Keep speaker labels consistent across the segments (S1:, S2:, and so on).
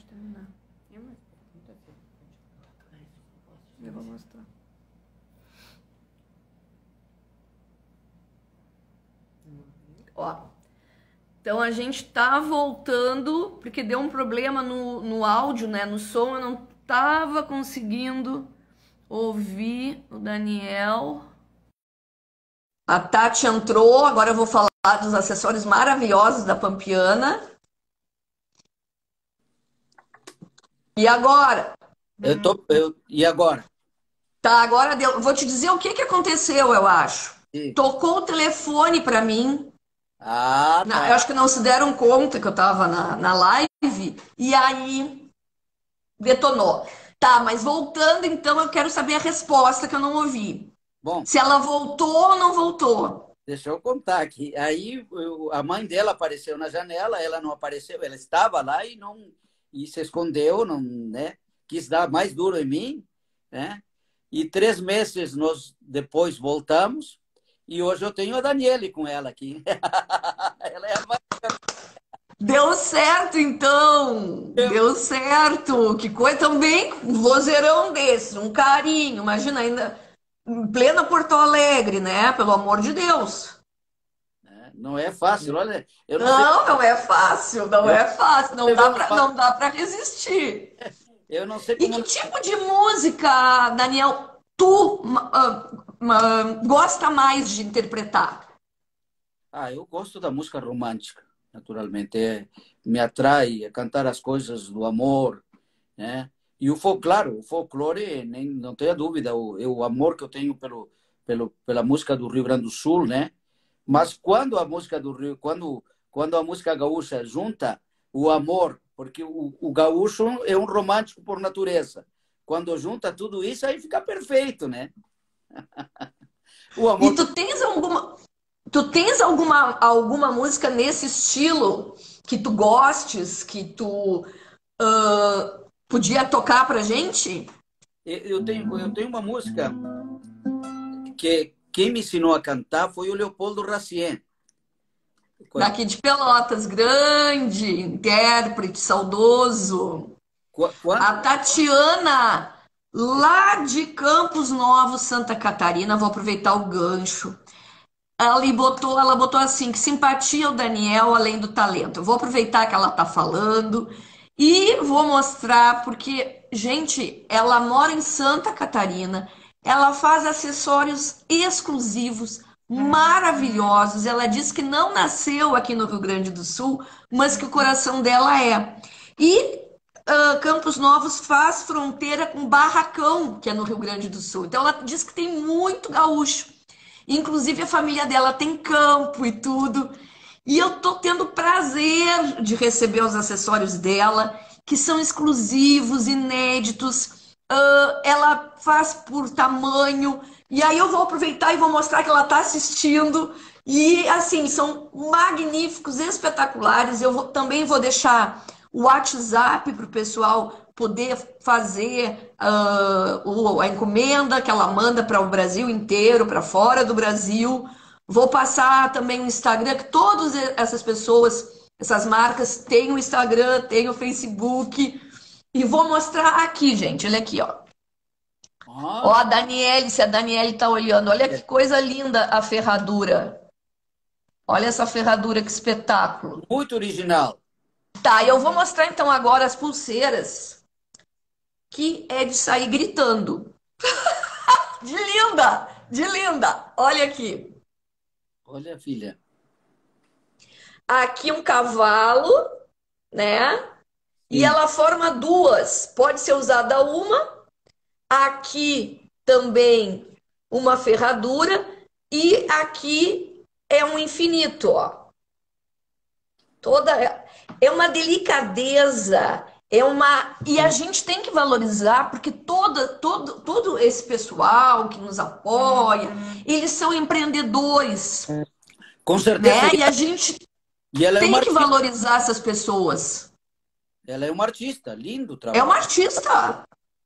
S1: pode terminar. Eu vou mostrar. Ó. Então a gente tá voltando, porque deu um problema no, no áudio, né? No som, eu não tava conseguindo ouvir o Daniel. A Tati entrou, agora eu vou falar dos acessórios maravilhosos da Pampiana. E agora?
S2: Eu tô, eu, e agora?
S1: Tá, agora deu. Vou te dizer o que, que aconteceu, eu acho. Tocou o telefone para mim.
S2: Ah, tá.
S1: eu acho que não se deram conta que eu tava na, na live. E aí detonou. Tá, mas voltando então, eu quero saber a resposta que eu não ouvi.
S2: Bom,
S1: Se ela voltou ou não voltou.
S2: deixa eu contar aqui. Aí eu- a mãe dela apareceu na janela, ela não apareceu, ela estava lá e não e se escondeu, não, né? Quis dar mais duro em mim, né? E três meses nós depois voltamos e hoje eu tenho a Daniele com ela aqui. ela é a.
S1: Deu certo, então. Deu certo. Que coisa também, um vozeirão desse, um carinho. Imagina ainda em plena Porto Alegre, né? Pelo amor de Deus.
S2: Não é fácil, olha. Eu não sei,
S1: Não, não é fácil, não é fácil. Não dá
S2: não
S1: pra, não dá pra resistir.
S2: eu não sei
S1: E
S2: como.
S1: que tipo de música, Daniel, tu ah, ah, gosta mais de interpretar?
S2: Ah, eu gosto da música romântica, naturalmente. É, me atrai a cantar as coisas do amor, né? E o folclore, o folclore, nem, não tenha dúvida, o, é o amor que eu tenho pelo, pelo, pela música do Rio Grande do Sul, né? Mas quando a música do Rio, quando, quando a música gaúcha junta o amor, porque o, o gaúcho é um romântico por natureza. Quando junta tudo isso, aí fica perfeito, né? o amor
S1: E tu tens alguma, tu tens alguma, alguma música nesse estilo que tu gostes, que tu ah, podia tocar pra gente?
S2: Eu tenho, eu tenho uma música que quem me ensinou a cantar foi o Leopoldo Racien.
S1: Daqui de Pelotas, grande intérprete, saudoso.
S2: Qu- Quando,
S1: A Tatiana, lá de Campos Novos, Santa Catarina, vou aproveitar o gancho. Ela botou, ela botou assim, que simpatia o Daniel além do talento. Eu vou aproveitar que ela tá falando e vou mostrar porque, gente, ela mora em Santa Catarina. Ela faz acessórios exclusivos, maravilhosos. Ela diz que não nasceu aqui no Rio Grande do Sul, mas que o coração dela é. E ah, Campos Novos faz fronteira com Barracão, que é no Rio Grande do Sul. Então ela diz que tem muito gaúcho. Inclusive a família dela tem campo e tudo. E eu tô tendo prazer de receber os acessórios dela, que são exclusivos, inéditos. Ah, ela faz por tamanho. E aí eu vou aproveitar e vou mostrar que ela está assistindo. E assim, são magníficos, espetaculares. Eu vou- também vou deixar o WhatsApp para o pessoal poder fazer o- a encomenda que ela manda para o Brasil inteiro, para fora do Brasil. Vou passar também o Instagram, que todas essas pessoas, essas marcas, têm o Instagram, têm o Facebook. E vou mostrar aqui, gente. Olha aqui, ó.
S2: Ah,
S1: Ó, a Daniele, se a Daniele tá olhando, olha que coisa linda a ferradura. Olha essa ferradura, que espetáculo.
S2: muito original.
S1: Tá, eu vou mostrar então agora as pulseiras, que é de sair gritando. De linda, de linda. Olha aqui.
S2: Olha, filha.
S1: Aqui um cavalo, né? E
S2: Sim.
S1: ela forma duas. Pode ser usada uma. Aqui também uma ferradura. E aqui é um infinito, ó. Toda é uma delicadeza, é uma e a gente tem que valorizar porque toda todo todo esse pessoal que nos apoia, eles são empreendedores,
S2: Com certeza.
S1: né? E a gente
S2: E é
S1: tem
S2: uma
S1: que valorizar essas pessoas.
S2: Ela é uma artista. Lindo o
S1: É
S2: trabalho.
S1: uma artista,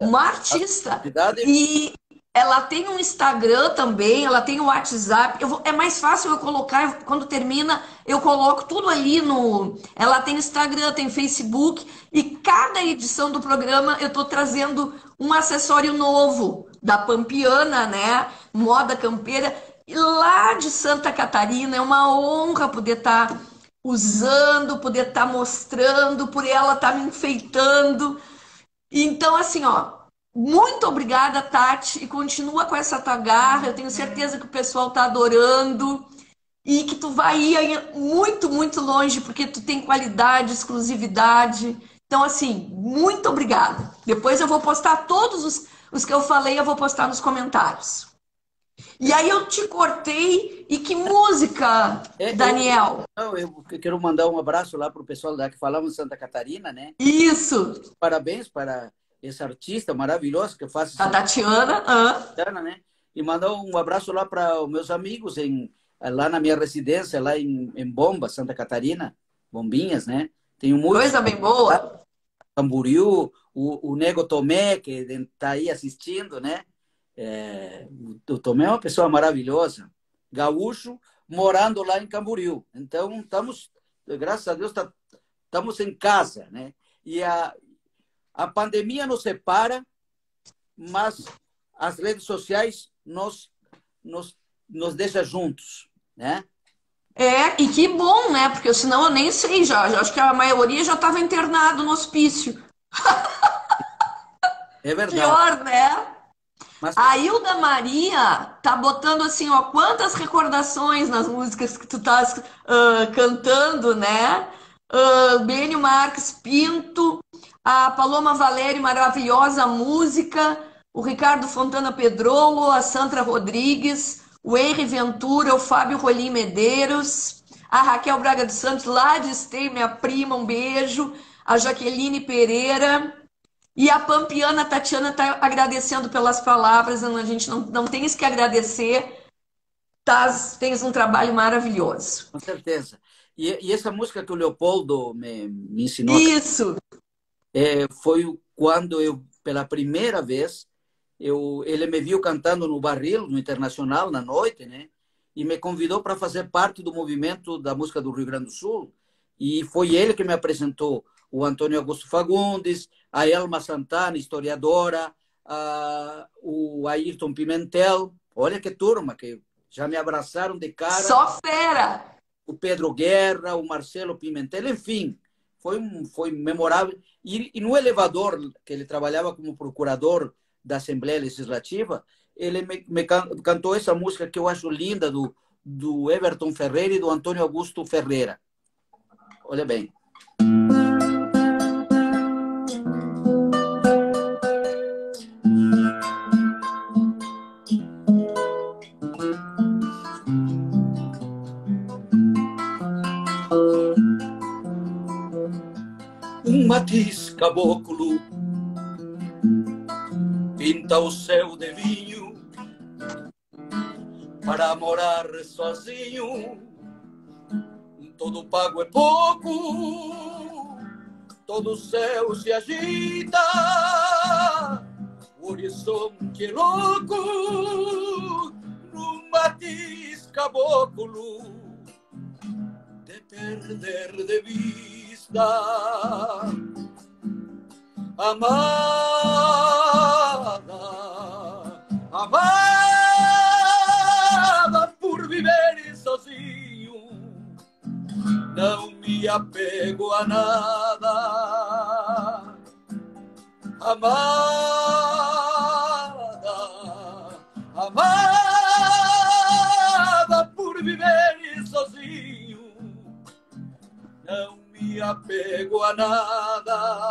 S1: uma artista. E ela tem um Instagram também, ela tem um WhatsApp. Vou, é mais fácil eu colocar, quando termina, eu coloco tudo ali no. Ela tem Instagram, tem Facebook, e cada edição do programa eu estou trazendo um acessório novo da Pampiana, né? Moda campeira. E lá de Santa Catarina, é uma honra poder estar tá usando, poder estar tá mostrando, por ela estar tá me enfeitando. Então, assim, ó, muito obrigada, Tati, e continua com essa tua garra. Eu tenho certeza que o pessoal está adorando e que tu vai ir muito, muito longe, porque tu tem qualidade, exclusividade. Então, assim, muito obrigada. Depois eu vou postar todos os, os que eu falei, eu vou postar nos comentários. E aí eu te cortei. E que música, é, Daniel?
S2: Eu, eu, quero mandar um abraço lá para o pessoal da que falamos em Santa Catarina, né?
S1: Isso.
S2: Parabéns para esse artista maravilhoso que faz.
S1: A Tatiana.
S2: Tatiana, né? E mandar um abraço lá para os meus amigos em, lá na minha residência, lá em, em Bomba, Santa Catarina. Bombinhas, né?
S1: Tenho muito. Coisa bem boa.
S2: Camboriú, o, o Nego Tomé, que está aí assistindo, né? É, o Tomé é uma pessoa maravilhosa. Gaúcho, morando lá em Camboriú. Então, estamos, graças a Deus, tá, estamos em casa, né? E a, a pandemia nos separa, mas as redes sociais nos, nos, nos deixa juntos, né?
S1: É, e que bom, né? Porque senão eu nem sei já. já acho que a maioria já estava internado no hospício.
S2: É verdade.
S1: Pior, né? Mas... A Hilda Maria tá botando assim, ó, quantas recordações nas músicas que tu tá uh, cantando, né? Uh, Bênio Marques Pinto, a Paloma Valério, maravilhosa música, o Ricardo Fontana Pedrolo, a Sandra Rodrigues, o Henry Ventura, o Fábio Rolim Medeiros, a Raquel Braga dos Santos, lá de Esteio, minha prima, um beijo, a Jaqueline Pereira, e a Pampiana Tatiana está agradecendo pelas palavras, a gente não, não tem isso que agradecer, tás, tens um trabalho maravilhoso.
S2: Com certeza. E, e, essa música que o Leopoldo me, me ensinou.
S1: Isso!
S2: É, foi quando eu, pela primeira vez, eu, ele me viu cantando no Barril, no Internacional, na noite, né? E me convidou para fazer parte do movimento da música do Rio Grande do Sul. E foi ele que me apresentou o Antônio Augusto Fagundes, a Elma Santana, historiadora, a, o Ayrton Pimentel. Olha que turma que já me abraçaram de cara.
S1: Só fera!
S2: O Pedro Guerra, o Marcelo Pimentel, enfim, foi, foi memorável. E, e, no elevador, que ele trabalhava como procurador da Assembleia Legislativa, ele me, me cantou essa música que eu acho linda, do, do Everton Ferreira e do Antônio Augusto Ferreira. Olha bem. Caboclo. Pinta o céu de vinho para morar sozinho. Todo pago é pouco, todo céu se agita, o horizonte é louco, no matiz caboclo de perder de vista amada, amada por viver sozinho, não me apego a nada, amada, amada por viver sozinho, não me apego a nada.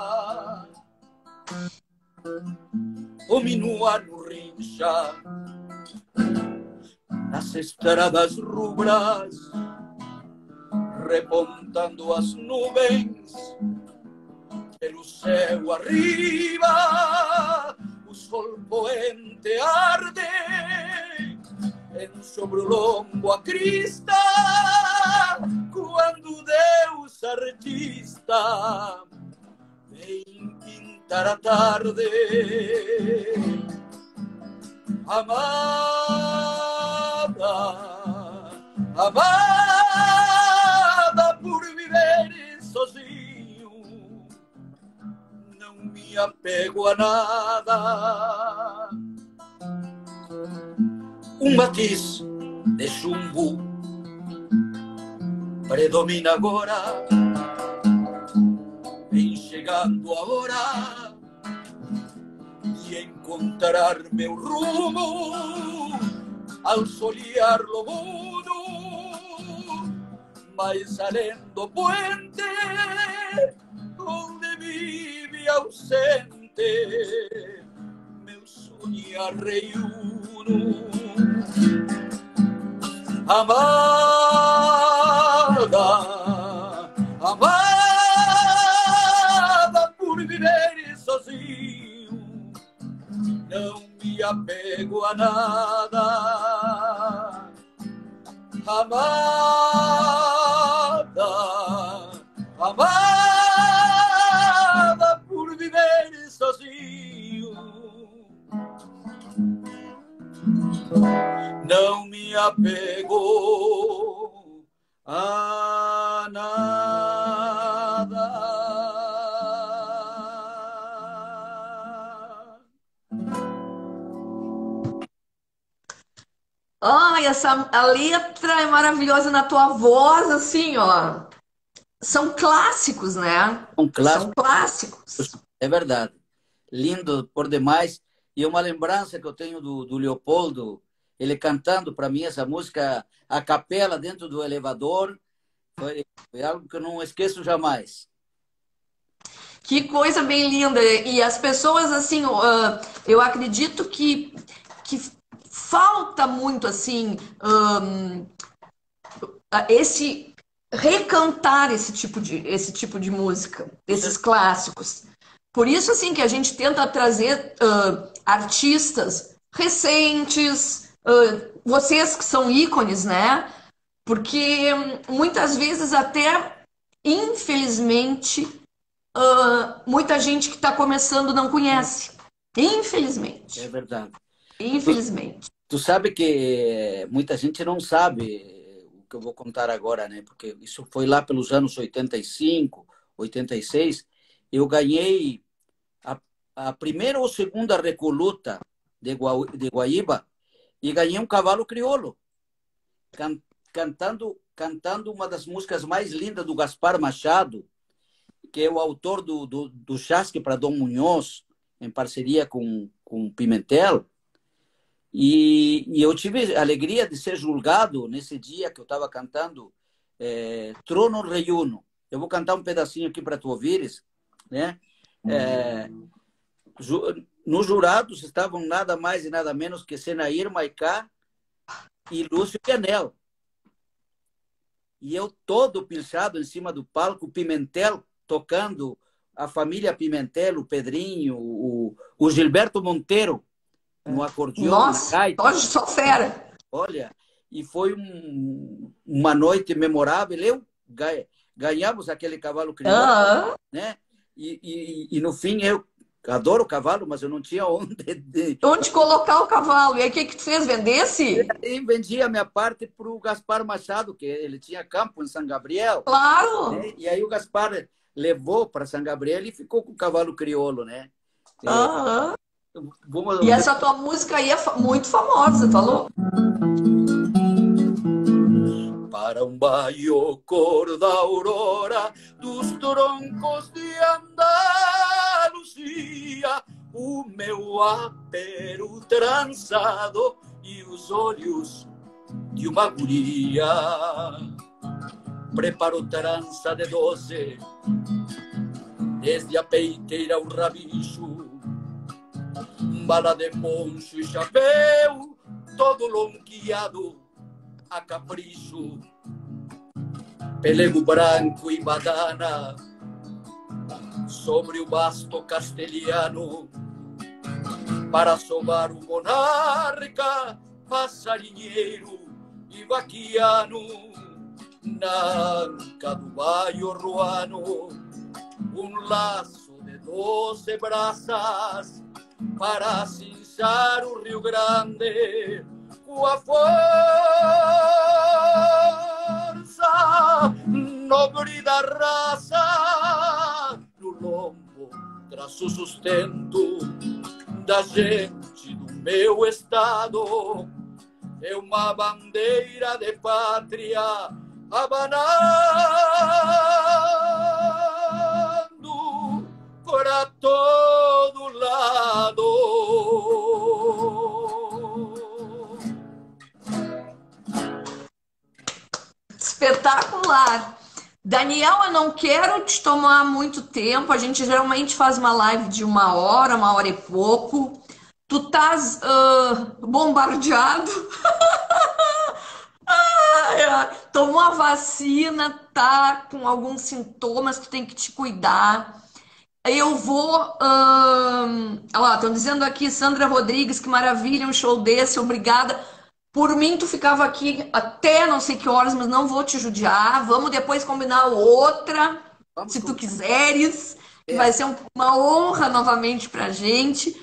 S2: O minua no rincha, nas estradas rubras, repontando as nuvens, pelo céu arriba, o sol poente arde, en sobre o lombo a crista, quando Deus artista vem a tarde. amada, amada por viver sozinho, não me apego a nada. Um matiz de chumbo predomina agora, vem chegando a hora de encontrar meu rumo ao solear lo mundo, mas além do puente onde vive ausente meu sonhar reúno. Amada, apego
S1: Ai, essa a letra é maravilhosa na tua voz, assim, ó. São clássicos, né?
S2: Um clássico,
S1: São clássicos.
S2: é verdade. Lindo por demais. E uma lembrança que eu tenho do, do Leopoldo, ele cantando para mim essa música a capela dentro do elevador, foi, foi algo que eu não esqueço jamais.
S1: Que coisa bem linda. E as pessoas, assim, eu acredito que, que falta muito, assim, ahn, esse recantar esse tipo de, esse tipo de música, esses clássicos. Por isso, assim, que a gente tenta trazer ah, artistas recentes, ah, vocês que são ícones, né? Porque muitas vezes até, infelizmente, ah, muita gente que está começando não conhece. Infelizmente.
S2: É verdade.
S1: Infelizmente.
S2: Tu sabe que muita gente não sabe o que eu vou contar agora, né? Porque isso foi lá pelos anos 85, 86. Eu ganhei a, a primeira ou segunda recoluta de, Gua, de Guaíba e ganhei um cavalo crioulo, can, cantando, cantando uma das músicas mais lindas do Gaspar Machado, que é o autor do, do, do Chasque para Dom Munhoz, em parceria com, com Pimentel. E, e, eu tive a alegria de ser julgado nesse dia que eu estava cantando é, Trono Reuno. Eu vou cantar um pedacinho aqui para tu ouvires, né? É, ju, nos jurados estavam nada mais e nada menos que Senair Maicá e Lúcio Pianel. E eu todo pilchado em cima do palco, Pimentel tocando, a família Pimentel, o Pedrinho, o, o Gilberto Monteiro no acordeão,
S1: Nossa,
S2: na gaita.
S1: hoje sou fera.
S2: Olha, e foi um, uma noite memorável. Eu ganhamos aquele cavalo crioulo,
S1: Aham.
S2: né? E, e, e no fim eu adoro o cavalo, mas eu não tinha onde. De...
S1: Onde colocar o cavalo? E aí, o que que tu fez? Vendesse?
S2: E vendi a minha parte para o Gaspar Machado, que ele tinha campo em São Gabriel.
S1: Claro!
S2: né? E aí o Gaspar levou para São Gabriel e ficou com o cavalo crioulo, né? É,
S1: Aham.
S2: Vamos-
S1: E essa tua música aí é muito famosa, falou?
S2: Para um baio cor da aurora dos troncos de Andaluzia, o meu apero trançado e os olhos de uma guria. Preparo trança de doze, desde a peiteira ao rabicho, bala de poncho e chapéu, todo lonqueado a capricho, pelego branco e badana sobre o basto castelhano. Para sobar o monarca, passarinheiro e vaquiano. Na anca do baio ruano, um laço de doze braças para atravessar o Rio Grande com a força nobre da raça no lombo traz o sustento da gente do meu estado é uma bandeira de pátria abanando para todo lado.
S1: Espetacular! Daniel, eu não quero te tomar muito tempo. A gente geralmente faz uma live de uma hora, uma hora e pouco. Tu estás uh, bombardeado. tomou a vacina, tá com alguns sintomas, tu tem que te cuidar. Eu vou. Uh, lá, estão dizendo aqui, Sandra Rodrigues, que maravilha, um show desse, obrigada. Por mim, tu ficava aqui até não sei que horas, mas não vou te judiar. Vamos depois combinar outra, Vamos se tu quiseres, que é. vai ser uma honra novamente pra gente.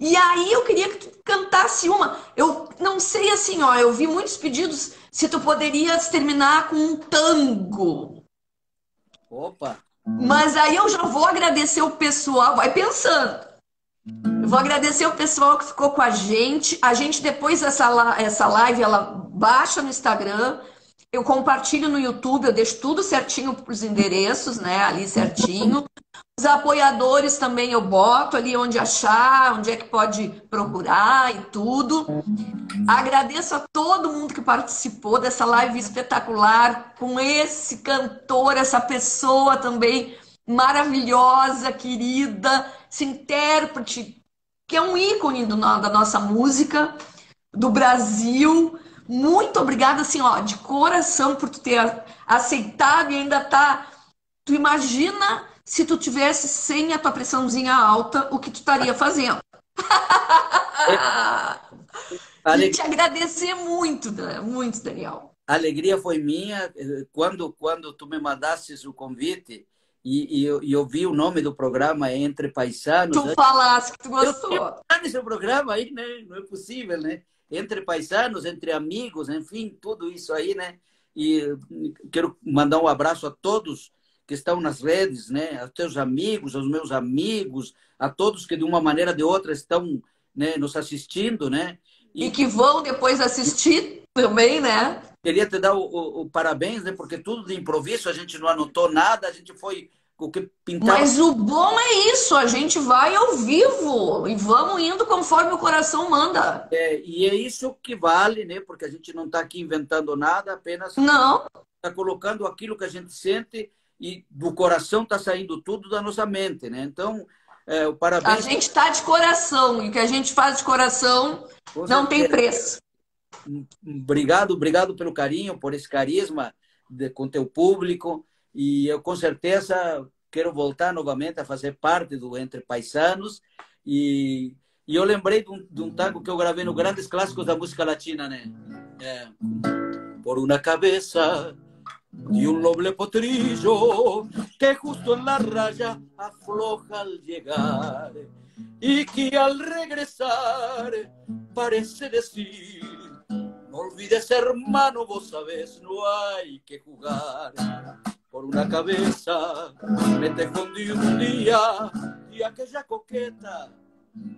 S1: E aí eu queria que tu cantasse uma. Eu não sei assim, ó, eu vi muitos pedidos se tu poderias terminar com um tango.
S2: Opa!
S1: Mas aí eu já vou agradecer o pessoal, vai pensando. Eu vou agradecer o pessoal que ficou com a gente. A gente depois essa essa live ela baixa no Instagram, eu compartilho no YouTube, eu deixo tudo certinho para os endereços, né? Ali certinho. Os apoiadores também eu boto ali onde achar, onde é que pode procurar e tudo. Agradeço a todo mundo que participou dessa live espetacular com esse cantor, essa pessoa também maravilhosa, querida, esse intérprete que é um ícone do, da nossa música do Brasil. Muito obrigada, assim, ó, de coração por tu ter aceitado e ainda tá. Tu imagina se tu tivesse sem a tua pressãozinha alta, o que tu estaria fazendo? e te agradecer muito, muito, Daniel.
S2: A alegria foi minha quando quando tu me mandasses o convite e, e, eu, e eu vi o nome do programa Entre Paisanos.
S1: Tu falaste que tu gostou. Eu
S2: nesse programa aí, né? Não é possível, né? entre paisanos, entre amigos, enfim, tudo isso aí, né? E quero mandar um abraço a todos que estão nas redes, né? Aos teus amigos, aos meus amigos, a todos que de uma maneira ou de outra estão né, nos assistindo, né?
S1: E, e que vão depois assistir também, né?
S2: Queria te dar o, o, o, parabéns, né? Porque tudo de improviso, a gente não anotou nada, a gente foi o que pintava.
S1: Mas o bom é isso, a gente vai ao vivo e vamos indo conforme o coração manda.
S2: É, e é isso que vale, né? Porque a gente não está aqui inventando nada, apenas
S1: não
S2: está colocando aquilo que a gente sente e do coração está saindo tudo da nossa mente, né? Então, é, o parabéns.
S1: A gente está de coração e o que a gente faz de coração Com não certeza. tem preço.
S2: Obrigado, obrigado pelo carinho, por esse carisma de, com teu público. E eu, com certeza, quero voltar novamente a fazer parte do Entre Paisanos. E, e eu lembrei de um, de um tango que eu gravei no Grandes Clássicos da Música Latina, né? É, por uma cabeça de un noble potrillo que justo en la raya afloja al llegar y que al regresar parece decir, no olvides hermano, vos sabés, no hay que jugar. Por una cabeza me te escondí un día y aquella coqueta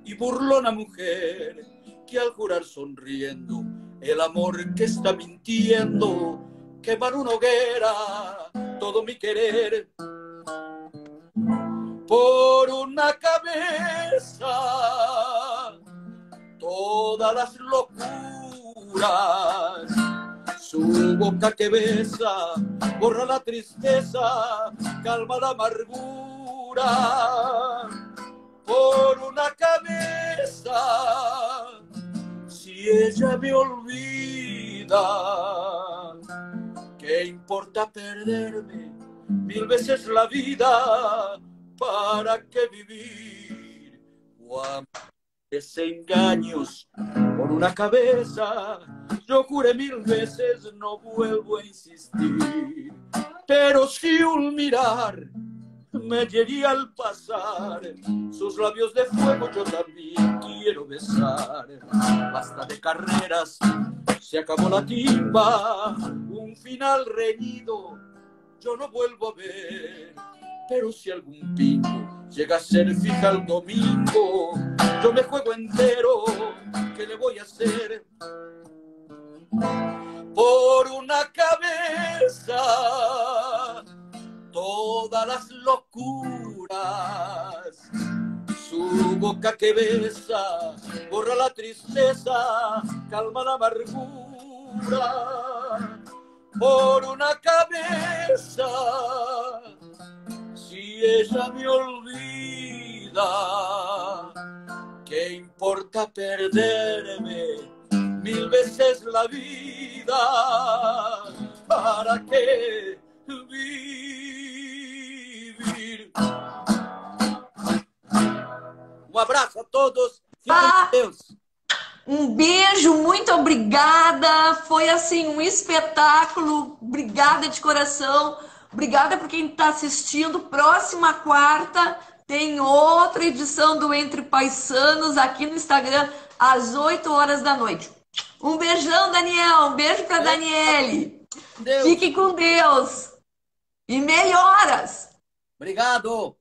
S2: y burlona mujer que al jurar sonriendo el amor que está mintiendo quemar una hoguera todo mi querer. Por una cabeza todas las locuras su boca que besa borra la tristeza, calma la amargura. Por una cabeza, si ella me olvida, ¿qué importa perderme mil veces la vida? ¿Para qué vivir? desengaños una cabeza. Yo juré mil veces, no vuelvo a insistir. Pero si un mirar me hiere al pasar. Sus labios de fuego yo también quiero besar. Basta de carreras, se acabó la timba. Un final reñido yo no vuelvo a ver. Pero si algún pingo llega a ser fija el domingo, yo me juego entero. ¿Qué le voy a hacer? Por una cabeza todas las locuras. Su boca que besa borra la tristeza, calma la amargura. Por una cabeza, si ella me olvida, ¿qué importa perderme mil veces la vida? ¿Para qué vivir? Um abraço a todos. Fiquem
S1: Ah.
S2: com Deus.
S1: Um beijo, muito obrigada. Foi assim um espetáculo. Obrigada de coração. Obrigada por quem está assistindo. Próxima quarta tem outra edição do Entre Paisanos aqui no Instagram às 8 horas da noite. Um beijão, Daniel. Um beijo para Daniele.
S2: Deus.
S1: Fique com Deus. E melhoras.
S2: Obrigado.